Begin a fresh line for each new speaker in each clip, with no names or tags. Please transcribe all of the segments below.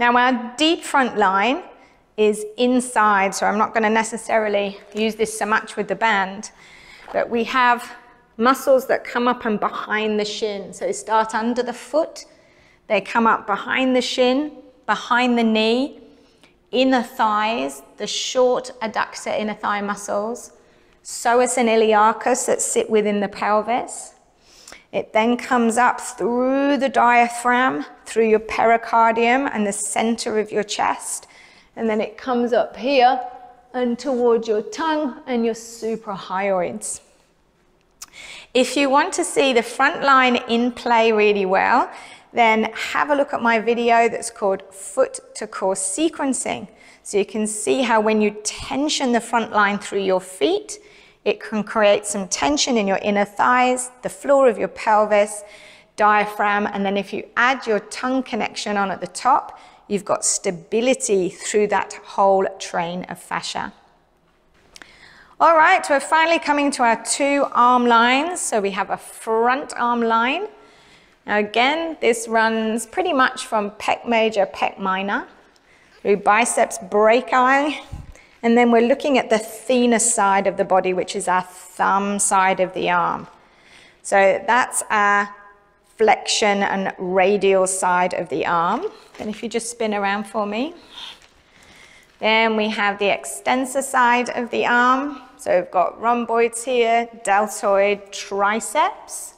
Now our deep front line is inside, so I'm not going to necessarily use this so much with the band, but we have muscles that come up and behind the shin. So start under the foot, they come up behind the shin, behind the knee, inner thighs, the short adductor inner thigh muscles, psoas and iliacus that sit within the pelvis. It then comes up through the diaphragm, through your pericardium and the center of your chest, and then it comes up here and towards your tongue and your suprahyoids. If you want to see the front line in play really well, then have a look at my video that's called foot to core sequencing. So you can see how when you tension the front line through your feet, it can create some tension in your inner thighs, the floor of your pelvis, diaphragm, and then if you add your tongue connection on at the top, You've got stability through that whole train of fascia. All right, we're finally coming to our two arm lines. So we have a front arm line. Now again, this runs pretty much from pec major, pec minor, through biceps brachii, and then we're looking at the thinner side of the body, which is our thumb side of the arm. So that's our flexion and radial side of the arm. And if you just spin around for me. Then we have the extensor side of the arm. So we've got rhomboids here, deltoid, triceps.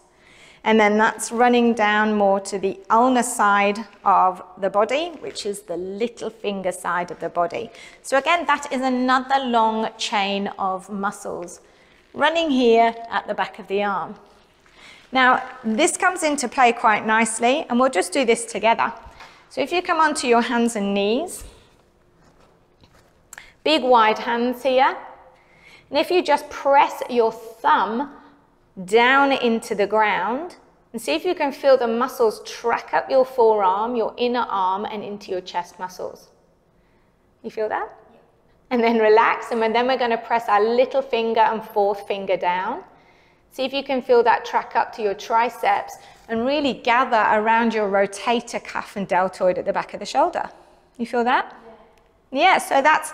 And then that's running down more to the ulnar side of the body, which is the little finger side of the body. So again, that is another long chain of muscles running here at the back of the arm. Now, this comes into play quite nicely, and we'll just do this together. So if you come onto your hands and knees, big wide hands here, and if you just press your thumb down into the ground, and see if you can feel the muscles track up your forearm, your inner arm, and into your chest muscles. You feel that? And then relax, and then we're going to press our little finger and fourth finger down. See if you can feel that track up to your triceps and really gather around your rotator cuff and deltoid at the back of the shoulder. You feel that? Yeah, yeah so that's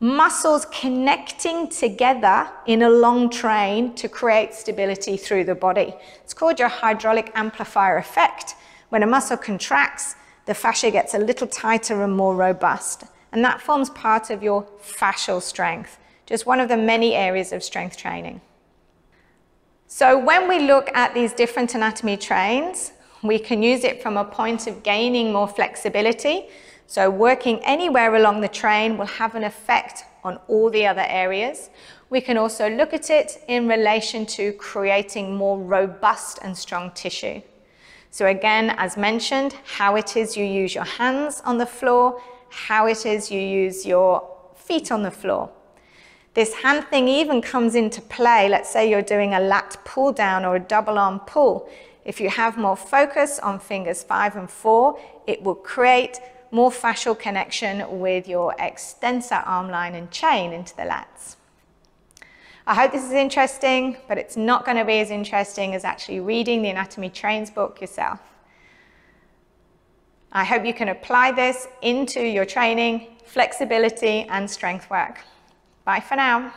muscles connecting together in a long train to create stability through the body. It's called your hydraulic amplifier effect. When a muscle contracts, the fascia gets a little tighter and more robust. And that forms part of your fascial strength, just one of the many areas of strength training. So when we look at these different anatomy trains, we can use it from a point of gaining more flexibility. So working anywhere along the train will have an effect on all the other areas. We can also look at it in relation to creating more robust and strong tissue. So again, as mentioned, how it is you use your hands on the floor, how it is you use your feet on the floor. This hand thing even comes into play. Let's say you're doing a lat pull down or a double arm pull. If you have more focus on fingers five and four, it will create more fascial connection with your extensor arm line and chain into the lats. I hope this is interesting, but it's not going to be as interesting as actually reading the Anatomy Trains book yourself. I hope you can apply this into your training, flexibility and strength work. Bye for now.